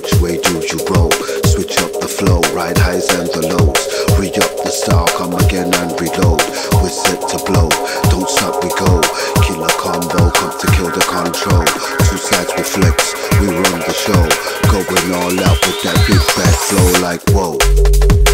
which way do you roll? Switch up the flow, ride highs and the lows. Re up the style, come again and reload. We're set to blow, don't stop, we go. Killer combo, come to kill the control. Two sides with flex, we run the show. Going all out with that big fat flow like whoa.